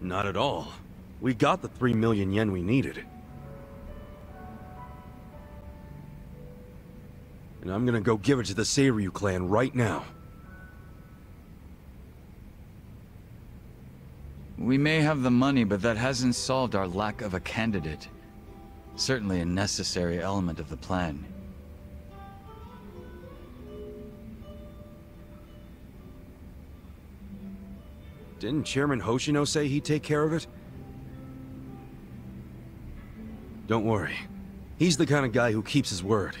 Not at all. We got the three million yen we needed. And I'm gonna go give it to the Seiryu clan right now. We may have the money, but that hasn't solved our lack of a candidate. Certainly a necessary element of the plan. Didn't Chairman Hoshino say he'd take care of it? Don't worry. He's the kind of guy who keeps his word.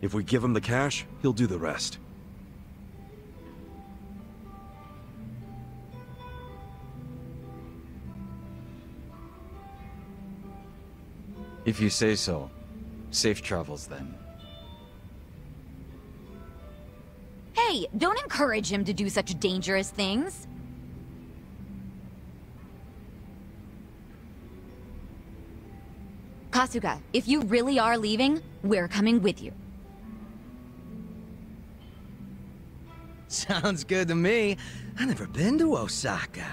If we give him the cash, he'll do the rest. If you say so. Safe travels then. Hey, don't encourage him to do such dangerous things. Kasuga, if you really are leaving, we're coming with you. Sounds good to me. I've never been to Osaka.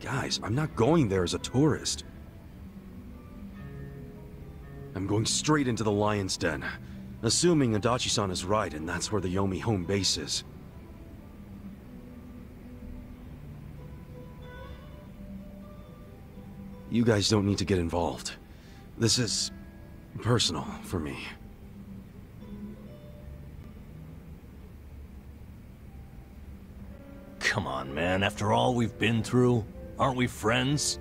Guys, I'm not going there as a tourist. I'm going straight into the Lion's Den. Assuming Adachi-san is right and that's where the Omi home base is. You guys don't need to get involved. This is... personal for me. Come on, man. After all we've been through, aren't we friends?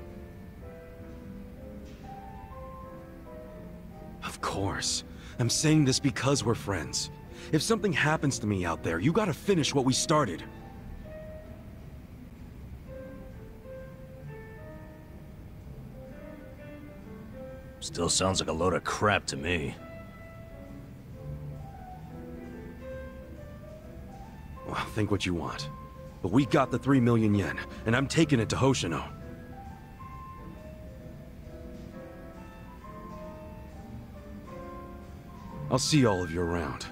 Of course. I'm saying this because we're friends. If something happens to me out there, you gotta finish what we started. Still sounds like a load of crap to me. Well, think what you want. But we got the three million yen, and I'm taking it to Hoshino. I'll see all of you around.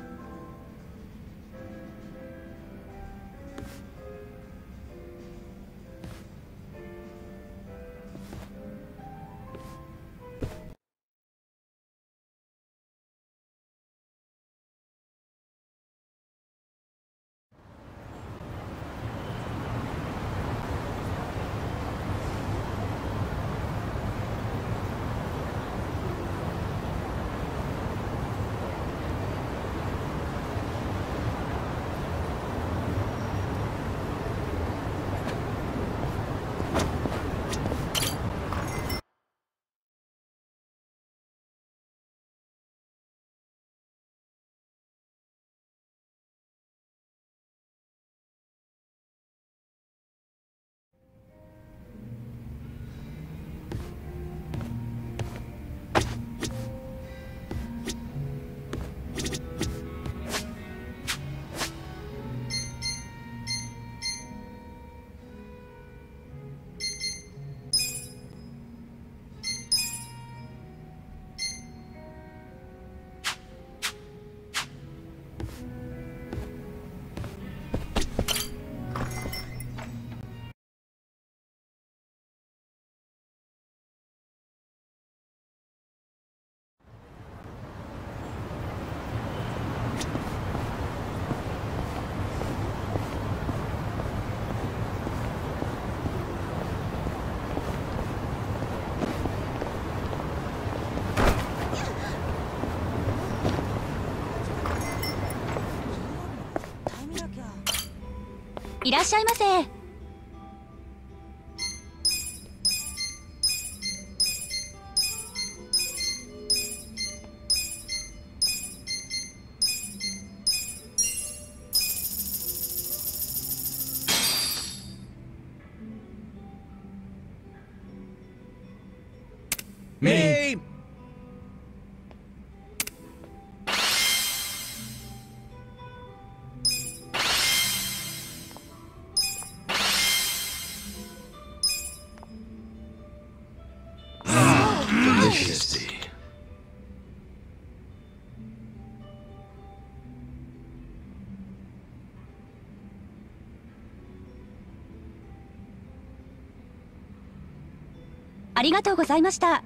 いらっしゃいませ。ありがとうございました。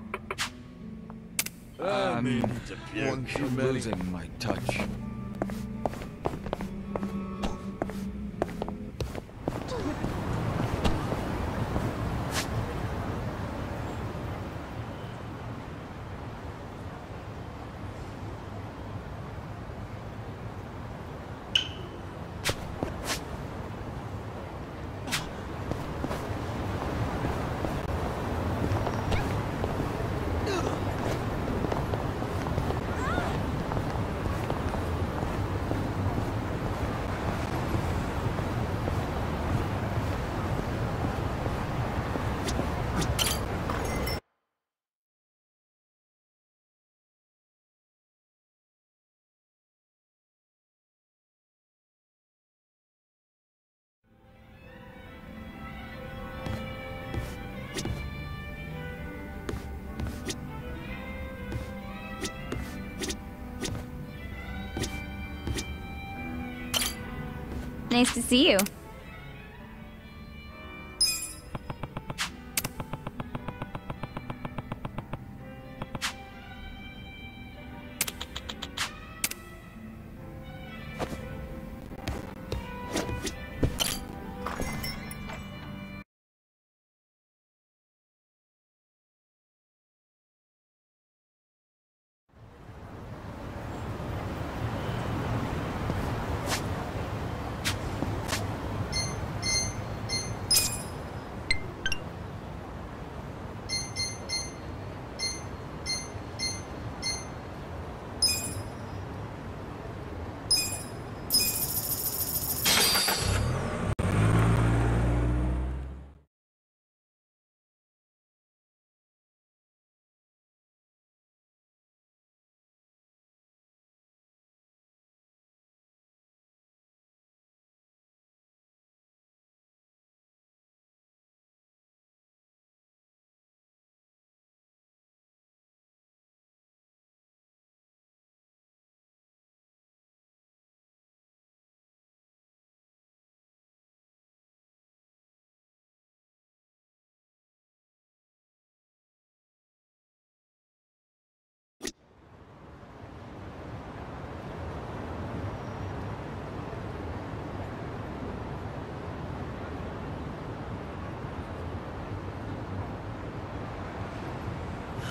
Nice to see you.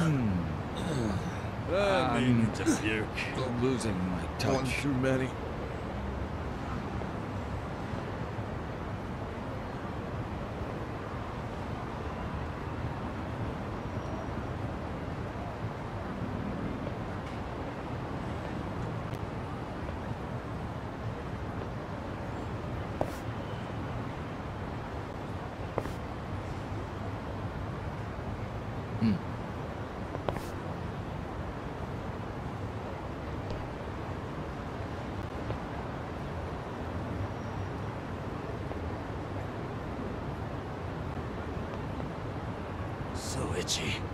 Hmm. Ah, I mean to hmm. puke. I'm losing my One touch. too many. So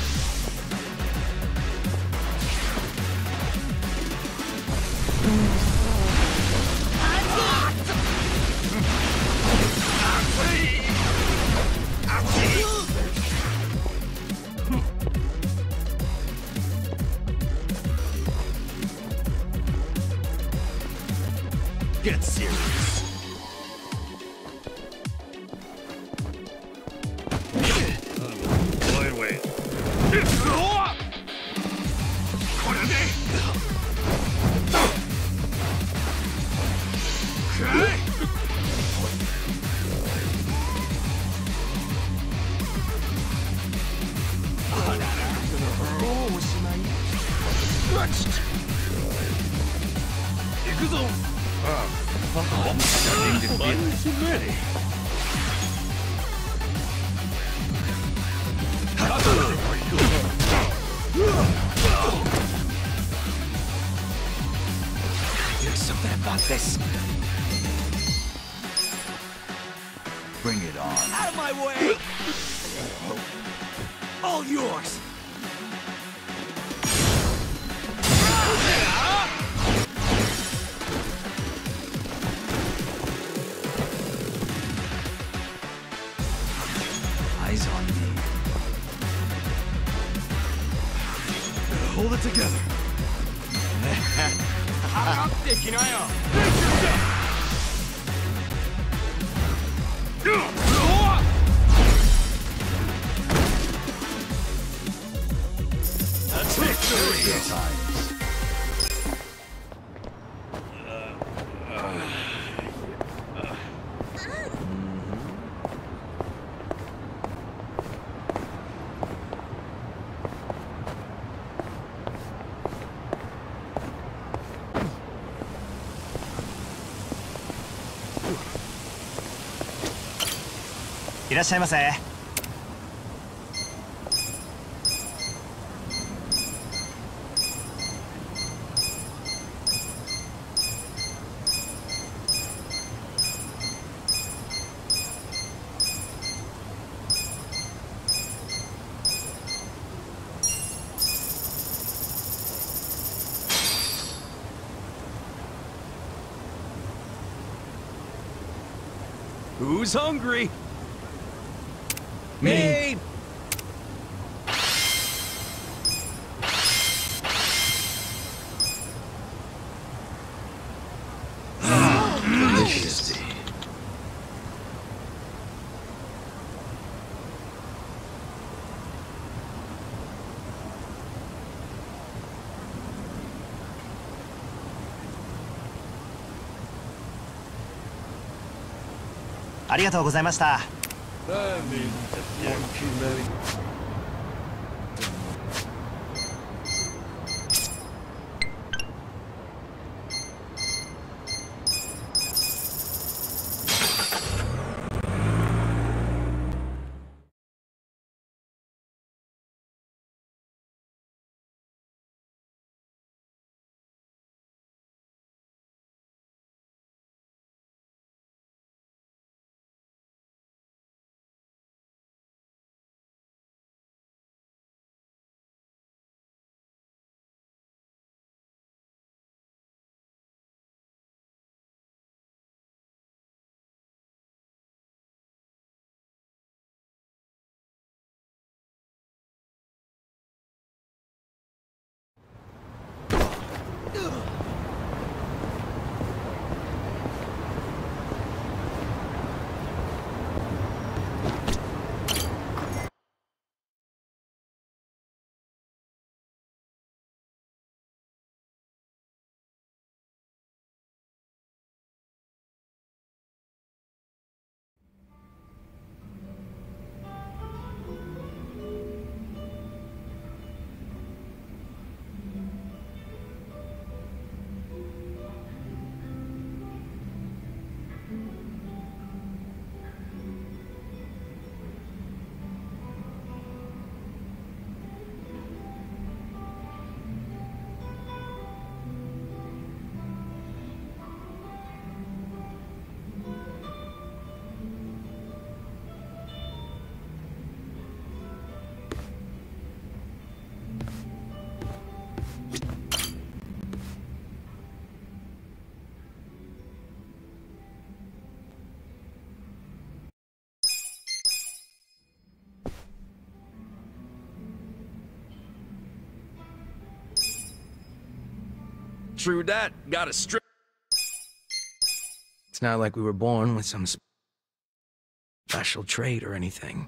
Eyes on me. Hold it together. かかっらっしゃいませ」Who's hungry? ありがとうございました。That 'True that. Got a strip. It's not like we were born with some special trait or anything.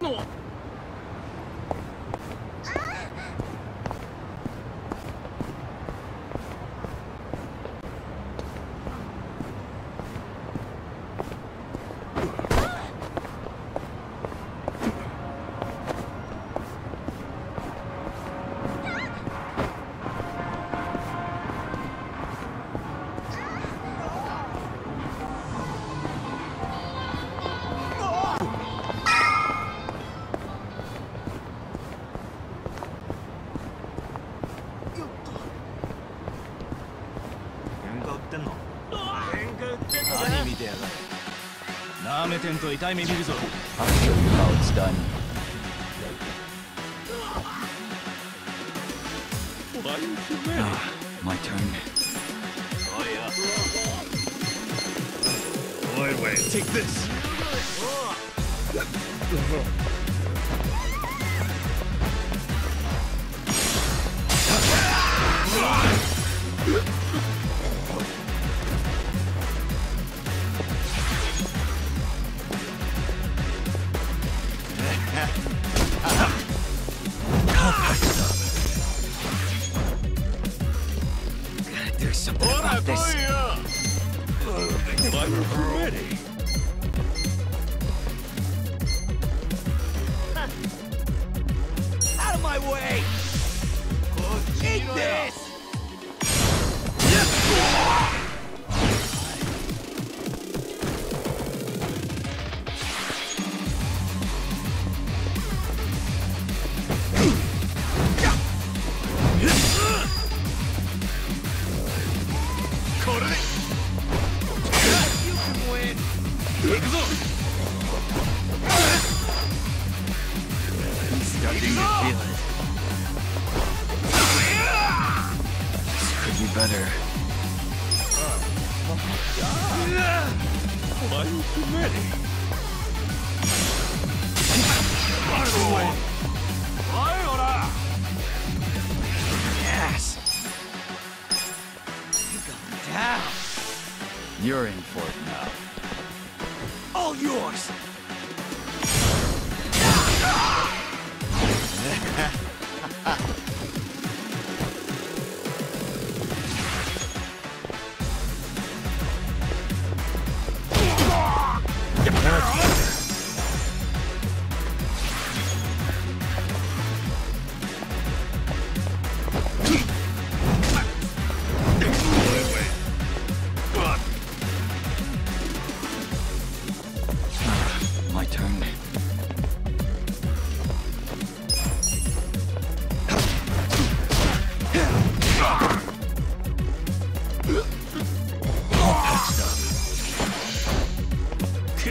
那我 I'm sure you how it's done. Ah, my turn. Wait, wait. Take this. Something this. I'm ready. Out of my way! Eat this! Out of the way. Ayora! Yes. You're in for it now. All yours.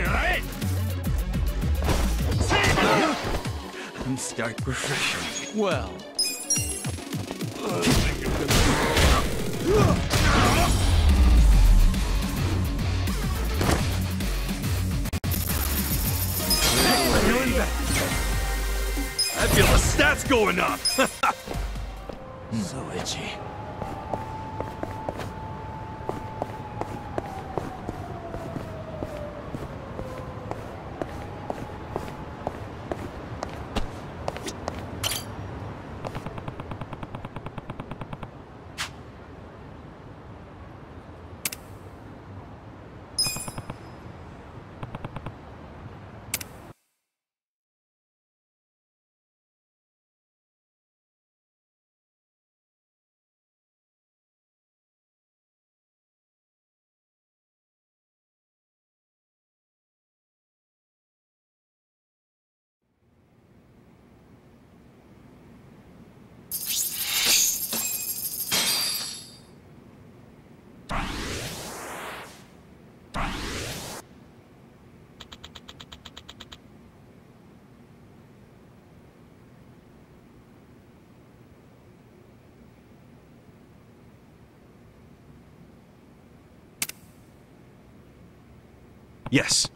Right. And start refreshing. Well. I feel the stats going up! so itchy. Yes.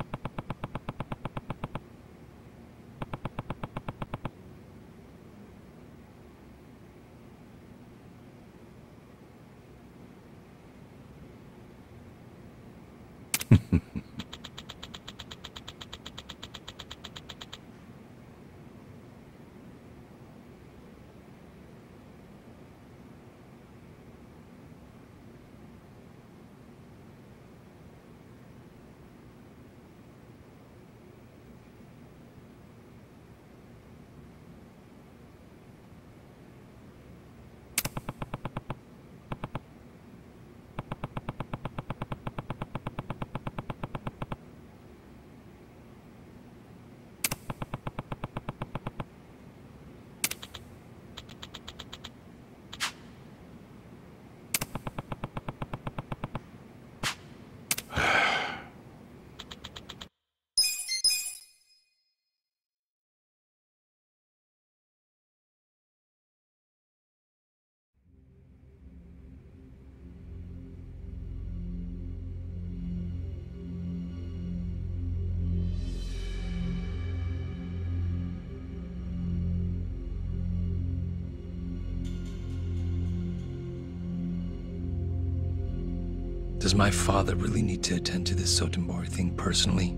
Does my father really need to attend to this Sotenbori thing personally?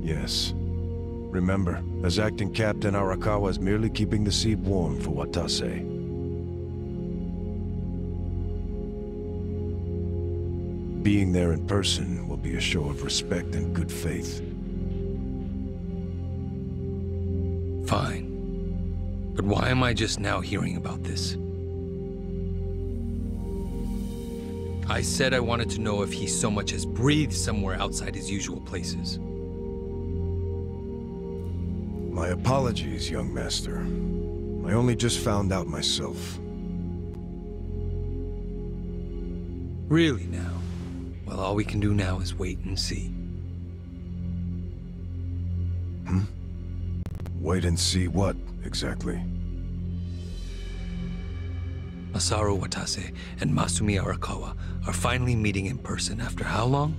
Yes. Remember, as acting captain, Arakawa is merely keeping the seat warm for Watase. Being there in person will be a show of respect and good faith. But why am I just now hearing about this? I said I wanted to know if he so much as breathed somewhere outside his usual places. My apologies, young master. I only just found out myself. Really now? Well, all we can do now is wait and see. Hmm? Wait and see what, exactly? Masaru Watase and Masumi Arakawa are finally meeting in person after how long?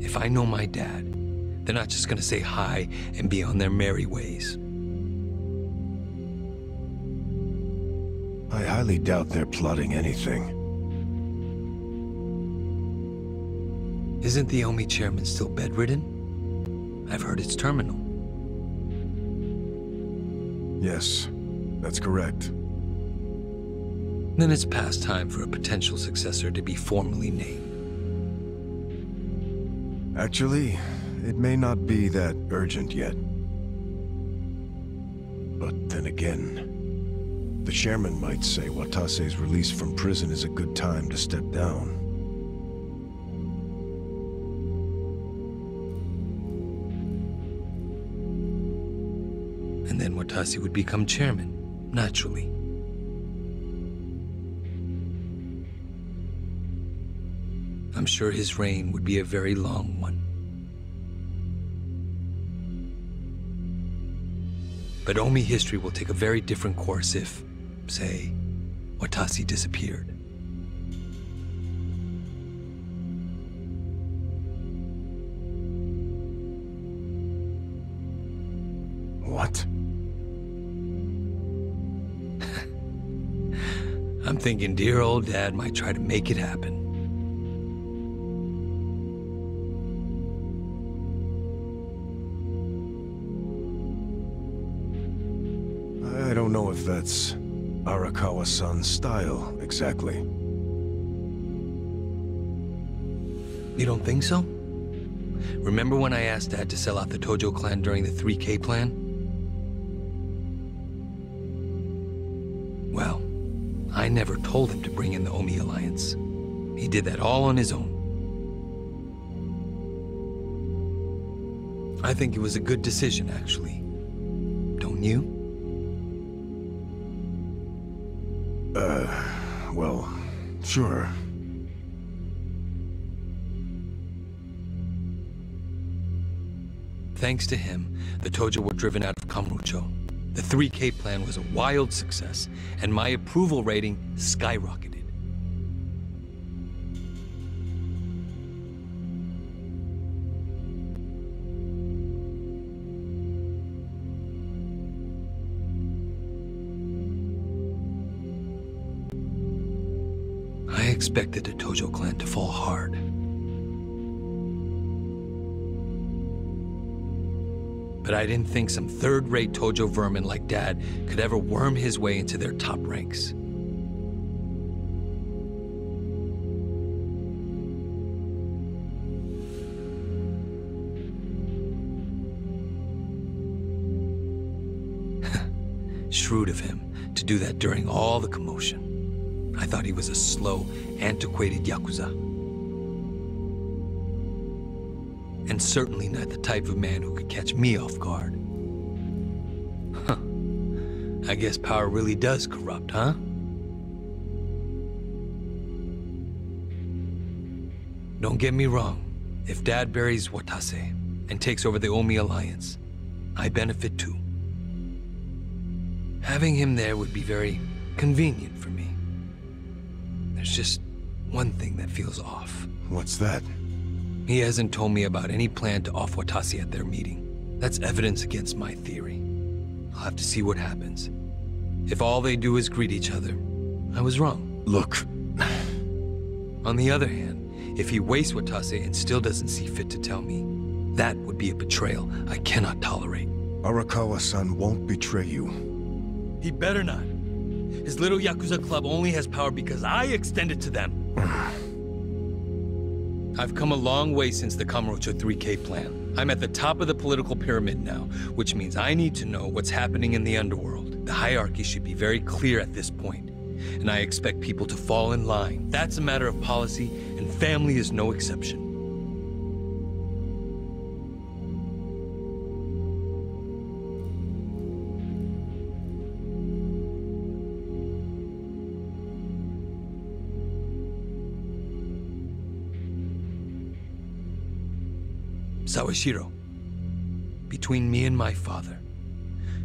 If I know my dad, they're not just gonna say hi and be on their merry ways. I highly doubt they're plotting anything. Isn't the Omi chairman still bedridden? I've heard it's terminal. Yes, that's correct. Then it's past time for a potential successor to be formally named. Actually, it may not be that urgent yet. But then again, the chairman might say Watase's release from prison is a good time to step down. And would become chairman. naturally. I'm sure his reign would be a very long one. But Omi history will take a very different course if, say, Watase disappeared. I'm thinking dear old dad might try to make it happen. I don't know if that's Arakawa-san's style, exactly. You don't think so? Remember when I asked Dad to sell out the Tojo clan during the 3K plan? Never told him to bring in the Omi Alliance. He did that all on his own. I think it was a good decision, actually. Don't you? Uh, well, sure. Thanks to him, the Tojo were driven out of Kamurocho. The 3K plan was a wild success, and my approval rating skyrocketed. I expected the Tojo clan to fall hard. But I didn't think some third-rate Tojo vermin like Dad could ever worm his way into their top ranks. Shrewd of him to do that during all the commotion. I thought he was a slow, antiquated Yakuza. And certainly not the type of man who could catch me off guard. Huh. I guess power really does corrupt, huh? Don't get me wrong. If Dad buries Watase and takes over the Omi Alliance, I benefit too. Having him there would be very convenient for me. There's just one thing that feels off. What's that? He hasn't told me about any plan to off Watase at their meeting. That's evidence against my theory. I'll have to see what happens. If all they do is greet each other, I was wrong. Look, On the other hand, if he wastes Watase and still doesn't see fit to tell me, that would be a betrayal I cannot tolerate. Arakawa-san won't betray you. He better not. His little Yakuza club only has power because I extend it to them. I've come a long way since the Kamurocho 3K plan. I'm at the top of the political pyramid now, which means I need to know what's happening in the underworld. The hierarchy should be very clear at this point, and I expect people to fall in line. That's a matter of policy, and family is no exception. Sawashiro, between me and my father,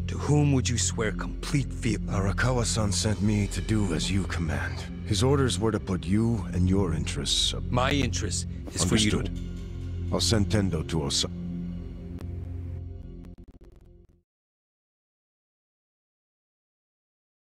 to whom would you swear complete fealty? Arakawa-san sent me to do as you command. His orders were to put you and your interests. My interest is for you to... Understood. I'll send Tendo to Osa.